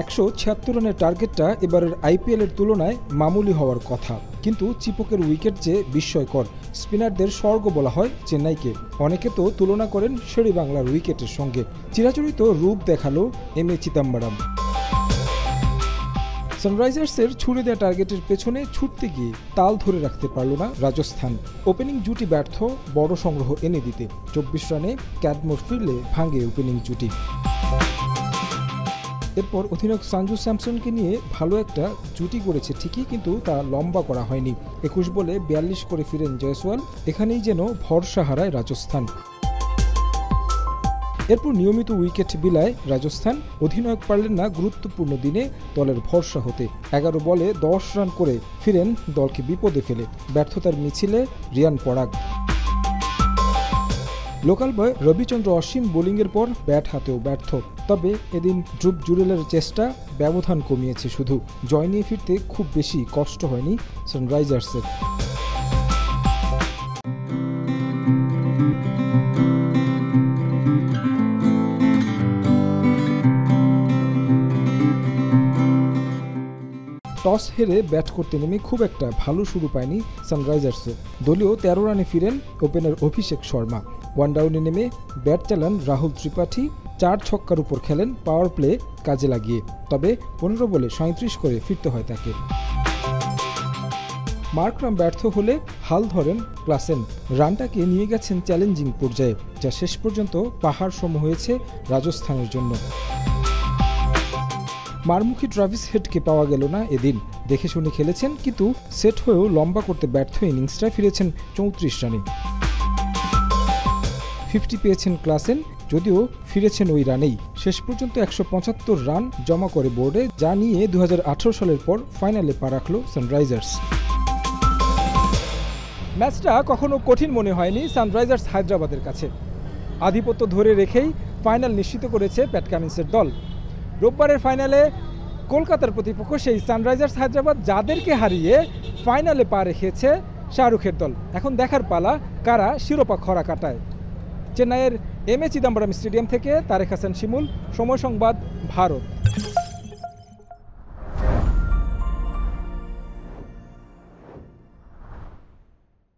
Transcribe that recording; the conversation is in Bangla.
একশো ছিয়াত্তর রানের টার্গেটটা এবারের আইপিএলের তুলনায় মামুলি হওয়ার কথা। কিন্তু চিপকের উইকেট যে বিস্ময়কর, স্পিনারদের স্বর্গ বলা হয় চেন্নাইকে। অনেকে তো তুলনা করেন শেরি বাংলার উইকেটের সঙ্গে। চিরাচরিত রূপ দেখাল এম এ চিদাম্বরম। সানরাইজার্সের ছুড়ে দেওয়া টার্গেটের পেছনে ছুটতে গিয়ে তাল ধরে রাখতে পারল না রাজস্থান। ওপেনিং জুটি ব্যর্থ, বড় সংগ্রহ এনে দিতে। চব্বিশ রানে ক্যাডমোর ফিরলে ভাঙে ওপেনিং জুটি। এরপর অধিনায়ক সঞ্জু স্যামসনকে নিয়ে ভালো একটা জুটি গড়েছে ঠিকই, কিন্তু তা লম্বা করা হয়নি। একুশ বলে বিয়াল্লিশ করে ফিরেন জয়সওয়াল, এখানেই যেন ভরসা হারায় রাজস্থান। এরপর নিয়মিত উইকেট বিলায় রাজস্থান। অধিনায়ক পারলেন না গুরুত্বপূর্ণ দিনে দলের ভরসা হতে। এগারো বলে দশ রান করে ফিরেন দলকে বিপদে ফেলে। ব্যর্থতার মিছিলে রিয়ান পরাগ। লোকাল বয় রবিচন্দ্র অসীম বোলিংয়ের পর ব্যাট হাতেও ব্যর্থ। তবে এদিন ড্রুপ জুরেলের চেষ্টা ব্যবধান কমিয়েছে শুধু। জয় নিয়ে ফিরতে খুব বেশি কষ্ট হয়নি সানরাইজার্সের। টস হেরে ব্যাট করতে নেমে খুব একটা ভালো শুরু পায়নি সানরাইজার্সের দলীয় তেরো রানে ফিরেন ওপেনার অভিষেক শর্মা। ওয়ান ডাউনে নেমে ব্যাট চালান রাহুল ত্রিপাঠী চার ছক্কার উপর খেলেন পাওয়ার প্লে কাজে লাগিয়ে। তবে পনেরো বলে সাঁত্রিশ করে ফিরতে হয় তাকে। মার্করাম ব্যর্থ হলে হাল ধরেন ক্লাসেন। রানটাকে নিয়ে গেছেন চ্যালেঞ্জিং পর্যায়ে, যা শেষ পর্যন্ত পাহাড় সম হয়েছে রাজস্থানের জন্য। মারমুখী ট্রাভিস হেডকে পাওয়া গেল না এদিন। দেখে শুনে খেলেছেন, কিন্তু সেট হয়েও লম্বা করতে ব্যর্থ ইনিংসটা ফিরেছেন চৌত্রিশ রানে। ফিফটি পেয়েছেন ক্লাসেন, যদিও ফিরেছেন ওই রানেই। শেষ পর্যন্ত একশো পঁচাত্তর রান জমা করে বোর্ডে, যা নিয়ে দু হাজার আঠেরো সালের পর ফাইনালে পা রাখল সানরাইজার্স। ম্যাচটা কখনো কঠিন মনে হয়নি সানরাইজার্স হায়দ্রাবাদের কাছে। আধিপত্য ধরে রেখেই ফাইনাল নিশ্চিত করেছে প্যাট কামিন্সের দল। রোববারের ফাইনালে কলকাতার প্রতিপক্ষ সেই সানরাইজার্স হায়দ্রাবাদ, যাদেরকে হারিয়ে ফাইনালে পা রেখেছে শাহরুখের দল। এখন দেখার পালা কারা শিরোপা খরা কাটায়। চেন্নাইয়ের এম এ চিদাম্বরম স্টেডিয়াম থেকে তারেক হাসান শিমুল সময় সংবাদ ভারত।